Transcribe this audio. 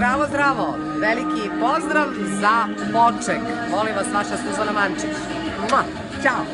Zdravo, zdravo. Veliki pozdrav za Poček. Molim vas, vaša Suzana Mančić. Ma, ćao.